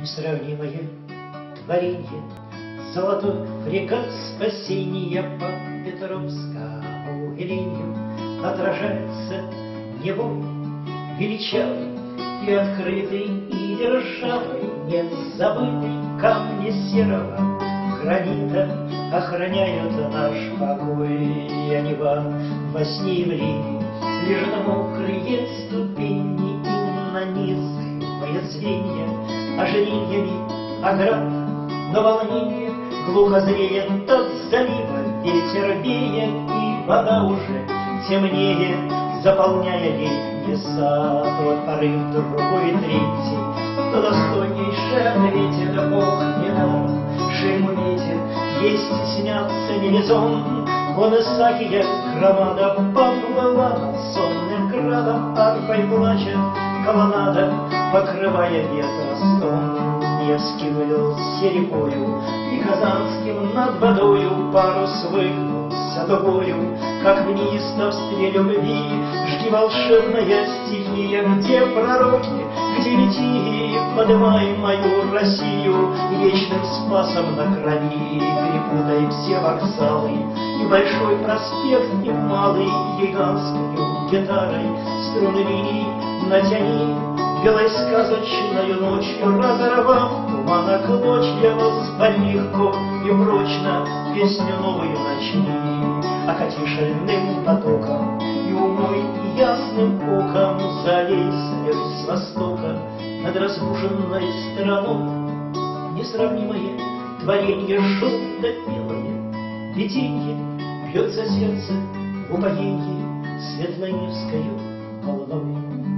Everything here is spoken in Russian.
Несравнимое творенье, Золотой фрегат спасения По Петровскому иленью Отражается небой величавый И открытый, и державый, Нет забытый камни серого Гранита охраняют наш покой. Они вам во сне явления Лежат мокрые ступени И нанизывая звенья ожерельями оград, но волнение глухо зреет от залива, ветер веет, и вода уже темнее, заполняя летний сад. Вот порыв другой третий, то достойнейший ответит Бог не шельму ветер, есть снятся нелезон, Вон Исаакия громада поплыла колоннада, покрывая ветра стон. Невский вылился рекою, и Казанским над водою парус выгнулся дугою, как в неистовстве любви. Жди волшебная стихия, где пророки, где лети, подымай мою Россию, вечным спасом на крови, перепутай все вокзалы, и большой проспект, и малый, гигантскую гитарой, струны линий натяни, Белой сказочною ночью разорвав тумана клочья, Воспаль легко и прочно песню новую начни. Окати шальным потоком и умой ясным оком Залей свет с востока над разбуженной страной. Несравнимое творенье желто-белое, Виденье бьется сердце в упоенье Светлой Невскою волной.